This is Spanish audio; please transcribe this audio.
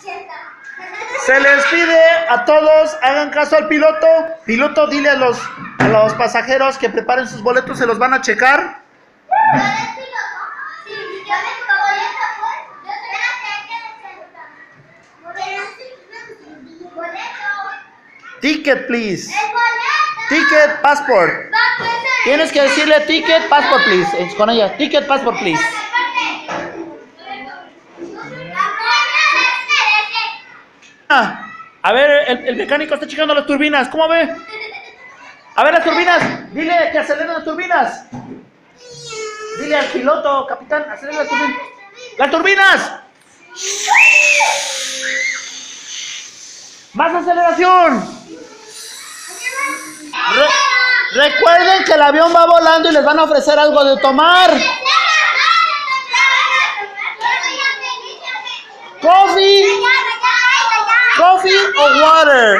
Se les pide a todos, hagan caso al piloto. Piloto, dile a los, a los pasajeros que preparen sus boletos, se los van a checar. Ticket, please. Ticket, passport. Tienes que decirle ticket, passport, please. Con ella. Ticket, passport, please. A ver, el, mecánico está checando las turbinas. ¿Cómo ve? A ver las turbinas. Dile que aceleren las turbinas. Dile al piloto, capitán, aceleren las turbinas. ¡Las turbinas! ¡Más aceleración! Re- recuerden que el avión va volando y les van a ofrecer algo de tomar. Sea or water?